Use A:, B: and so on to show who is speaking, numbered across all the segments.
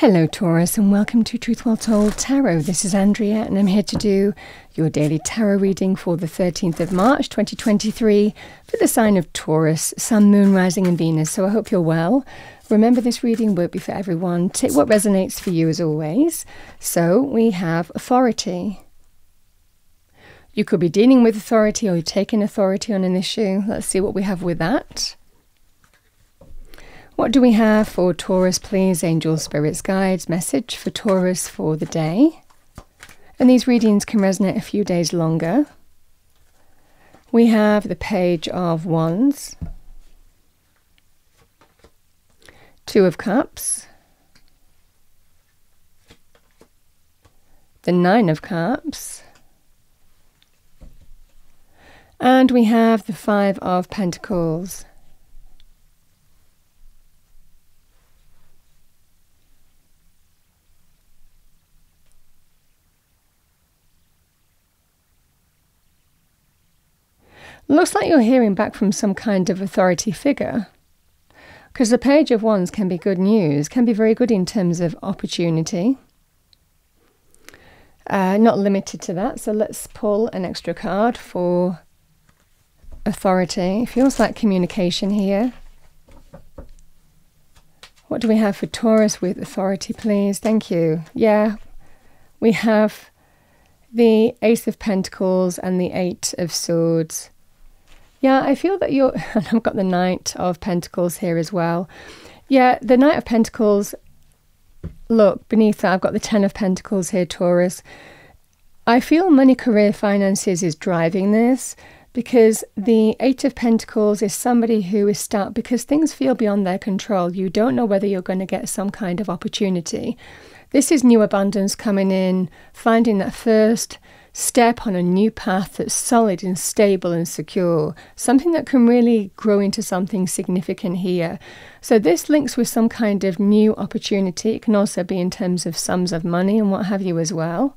A: Hello, Taurus, and welcome to Truth Well Told Tarot. This is Andrea, and I'm here to do your daily tarot reading for the 13th of March 2023 for the sign of Taurus, Sun, Moon, Rising, and Venus. So I hope you're well. Remember, this reading won't be for everyone. Take what resonates for you, as always. So we have authority. You could be dealing with authority or you're taking authority on an issue. Let's see what we have with that. What do we have for Taurus, please? Angel spirits, guides, message for Taurus for the day. And these readings can resonate a few days longer. We have the Page of Wands, Two of Cups, the Nine of Cups, and we have the Five of Pentacles. Looks like you're hearing back from some kind of authority figure. Because the Page of Wands can be good news, can be very good in terms of opportunity. Uh, not limited to that, so let's pull an extra card for authority. Feels like communication here. What do we have for Taurus with authority, please? Thank you. Yeah, we have the Ace of Pentacles and the Eight of Swords. Yeah, I feel that you're. I've got the Knight of Pentacles here as well. Yeah, the Knight of Pentacles. Look, beneath that, I've got the Ten of Pentacles here, Taurus. I feel money, career, finances is driving this because the Eight of Pentacles is somebody who is stuck because things feel beyond their control. You don't know whether you're going to get some kind of opportunity. This is new abundance coming in, finding that first step on a new path that's solid and stable and secure, something that can really grow into something significant here. So, this links with some kind of new opportunity. It can also be in terms of sums of money and what have you as well.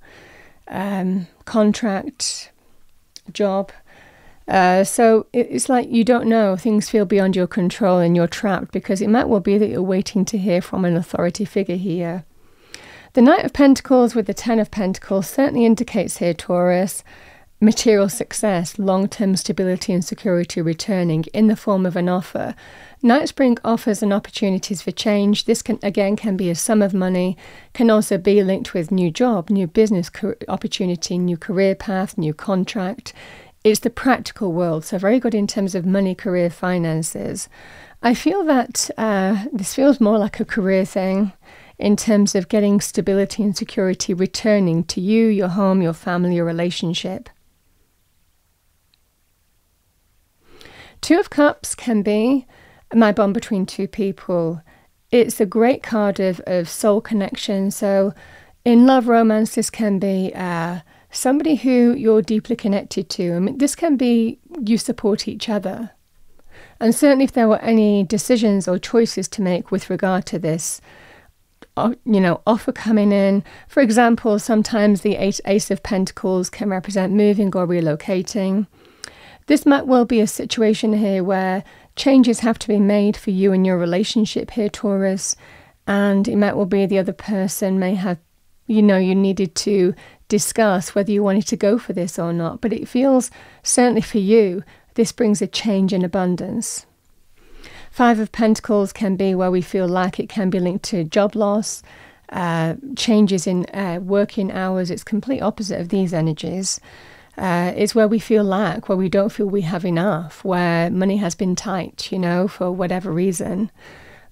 A: Um, contract, job. Uh, so it's like you don't know, things feel beyond your control and you're trapped because it might well be that you're waiting to hear from an authority figure here. The Knight of Pentacles with the Ten of Pentacles certainly indicates here, Taurus, material success, long term stability and security returning in the form of an offer. Knightspring offers and opportunities for change. This can again can be a sum of money, can also be linked with new job, new business opportunity, new career path, new contract. It's the practical world, so very good in terms of money, career, finances. I feel that uh, this feels more like a career thing in terms of getting stability and security returning to you, your home, your family, your relationship. Two of Cups can be my bond between two people. It's a great card of, of soul connection. So, in love romance, this can be uh, somebody who you're deeply connected to. I mean, this can be you support each other. And certainly, if there were any decisions or choices to make with regard to this, you know, offer coming in. For example, sometimes the eight, Ace of Pentacles can represent moving or relocating. This might well be a situation here where changes have to be made for you and your relationship here, Taurus. And it might well be the other person may have, you know, you needed to discuss whether you wanted to go for this or not. But it feels, certainly for you, this brings a change in abundance. Five of Pentacles can be where we feel like it can be linked to job loss, uh, changes in uh, working hours. It's complete opposite of these energies. Uh, it's where we feel lack, where we don't feel we have enough, where money has been tight, you know, for whatever reason.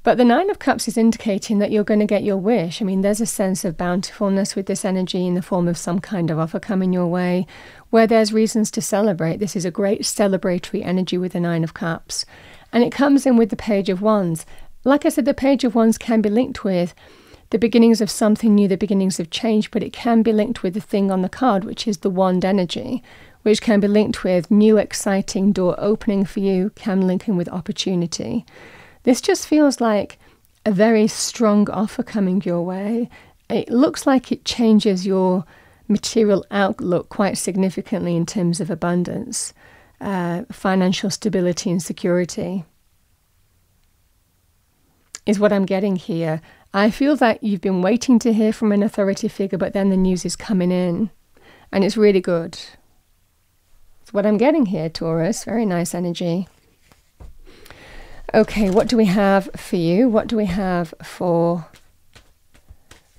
A: But the Nine of Cups is indicating that you're going to get your wish. I mean, there's a sense of bountifulness with this energy in the form of some kind of offer coming your way, where there's reasons to celebrate. This is a great celebratory energy with the Nine of Cups. And it comes in with the Page of Wands. Like I said, the Page of Wands can be linked with the beginnings of something new, the beginnings of change, but it can be linked with the thing on the card, which is the wand energy, which can be linked with new, exciting door opening for you, can link in with opportunity. This just feels like a very strong offer coming your way. It looks like it changes your material outlook quite significantly in terms of abundance uh, financial stability and security is what I'm getting here. I feel that you've been waiting to hear from an authority figure, but then the news is coming in, and it's really good. It's what I'm getting here, Taurus. Very nice energy. Okay, what do we have for you? What do we have for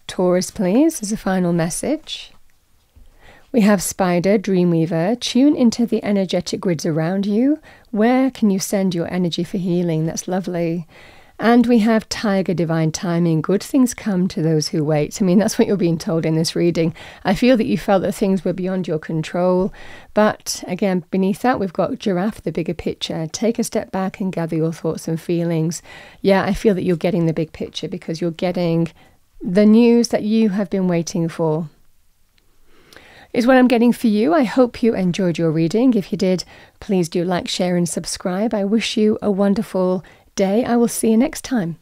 A: Taurus, please, as a final message? We have Spider, Dreamweaver. Tune into the energetic grids around you. Where can you send your energy for healing? That's lovely. And we have Tiger, Divine Timing. Good things come to those who wait. I mean, that's what you're being told in this reading. I feel that you felt that things were beyond your control. But again, beneath that, we've got Giraffe, the bigger picture. Take a step back and gather your thoughts and feelings. Yeah, I feel that you're getting the big picture because you're getting the news that you have been waiting for is what I'm getting for you. I hope you enjoyed your reading. If you did, please do like, share, and subscribe. I wish you a wonderful day. I will see you next time.